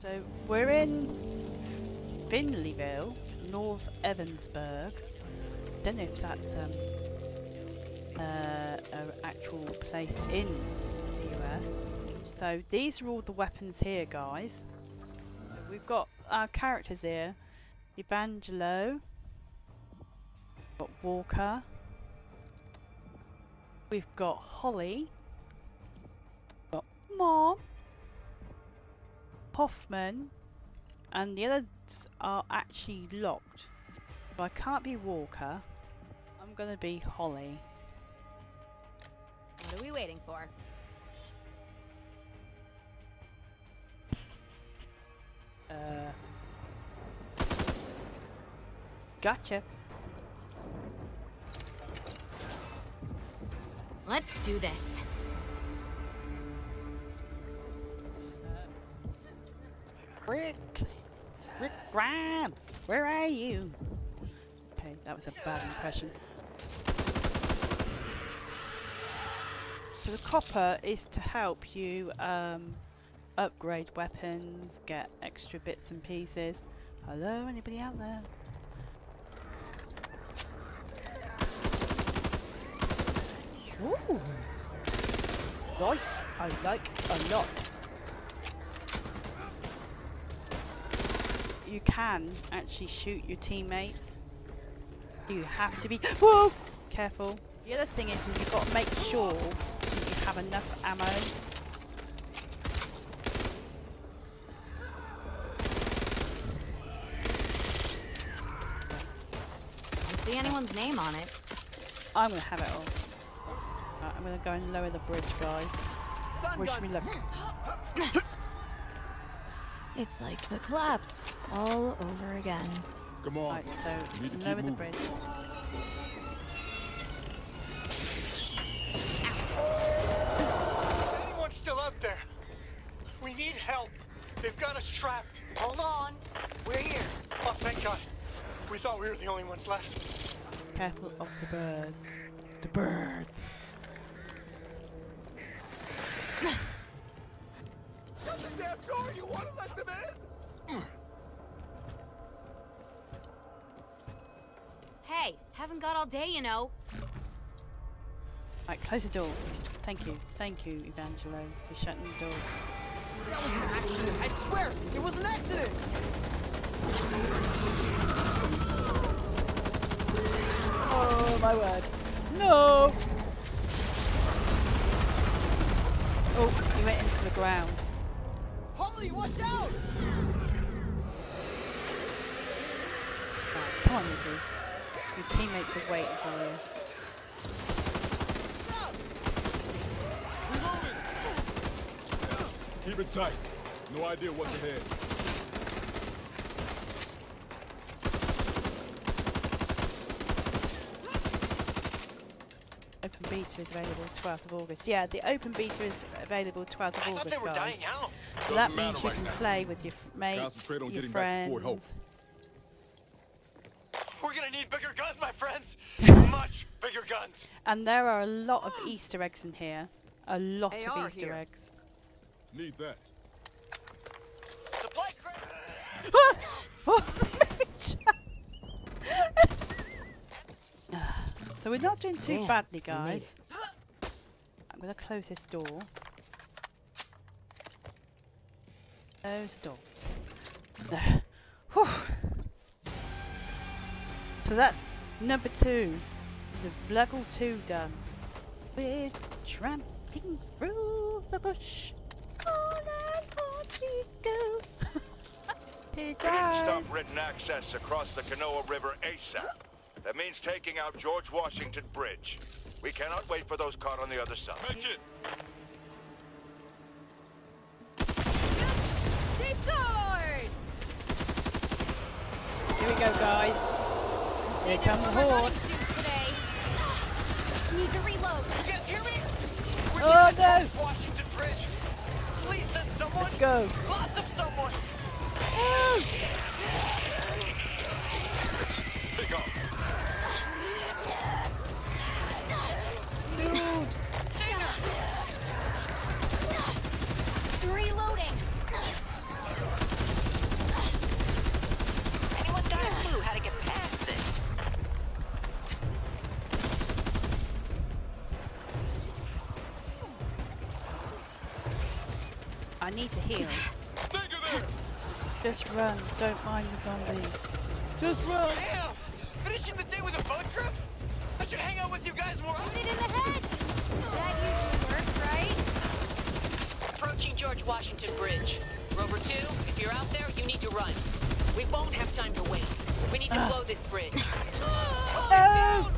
So we're in Finleyville, North Evansburg. Don't know if that's um, uh, an actual place in the US. So these are all the weapons here, guys. We've got our characters here: Evangelo, got Walker, we've got Holly, We've got Mom, Hoffman, and the others are actually locked. So I can't be Walker. I'm gonna be Holly. What are we waiting for? Uh, gotcha. Let's do this. Rick! Rick Grimes! Where are you? Okay, that was a bad impression. So the copper is to help you um, upgrade weapons, get extra bits and pieces. Hello, anybody out there? Ooh! Nice! I like a lot. You can actually shoot your teammates. You have to be whoa careful. The other thing is, is you've got to make sure that you have enough ammo. See anyone's name on it. I'm gonna have it all. Right, I'm gonna go and lower the bridge, guys. Wish me luck. It's like the collapse all over again. Come on. Right, We need to keep lower the moving. bridge. Anyone's still up there? We need help. They've got us trapped. Hold on. We're here. Oh, thank God. We thought we were the only ones left. Careful of the birds. The birds. let them in? Hey, haven't got all day, you know. Right, close the door. Thank you. Thank you, Evangelo, for shutting the door. That was an accident. I swear, it was an accident. Oh my word. No! Oh, he went into the ground. Holly, watch out! Right, come on, Izzy. Your teammates are waiting for you. Keep it tight. No idea what's ahead. Beta is available 12th of August. Yeah, the open beta is available 12th of I August, they were guys. dying out. So Doesn't that means you right can now. play with your f- mates, Concentrate on your getting back to friends. Fort Hope. We're gonna need bigger guns, my friends. Much bigger guns. And there are a lot of Easter eggs in here. A lot AR of Easter here. eggs. Need that. So we're not doing too Damn, badly, guys. I'm gonna close this door. Close the door. There. Whew. So that's number two. The level two done. We're tramping through the bush. On and on we go. Hey We need to guys. stop Ridden access across the Canoa River ASAP. That means taking out George Washington Bridge. We cannot wait for those caught on the other side. Make it. She scores! Here we go, guys. Here Need come the horde. today. Need to reload. You guys hear me? We're Oh, getting no. across Washington Bridge. Please send someone. Let's go. Lots of someone. Take off. Dude. I need to heal. Just run. Don't mind the zombies. Just run. Damn! Finishing the day with a boat trip? I should hang out with you guys more often. Shoot it in the head! That usually works, right? Approaching George Washington Bridge. Rover 2, if you're out there, you need to run. We won't have time to wait. We need to blow this bridge. Oh!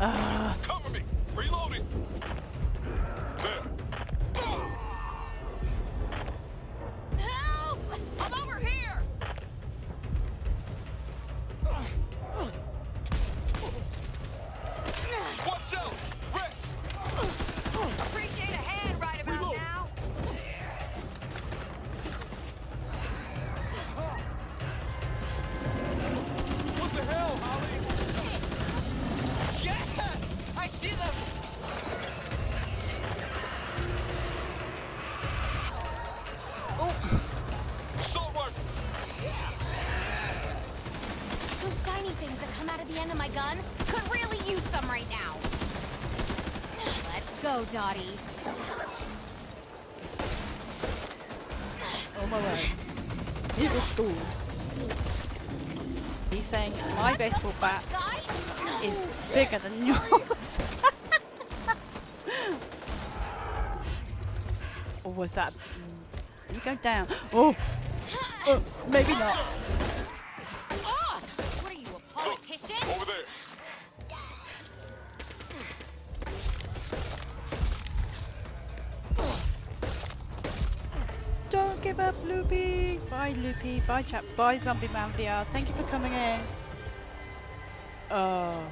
Ah, the end of my gun could really use some right now. Let's go, Dottie. Oh my way. It was cool. He's saying my baseball bat is bigger than yours. or was that? You go down. Oh, oh maybe not. A? Over there! Don't give up, Loopy. Bye, Loopy. Bye, chap. Bye, Zombie Man VR. Thank you for coming in. Oh.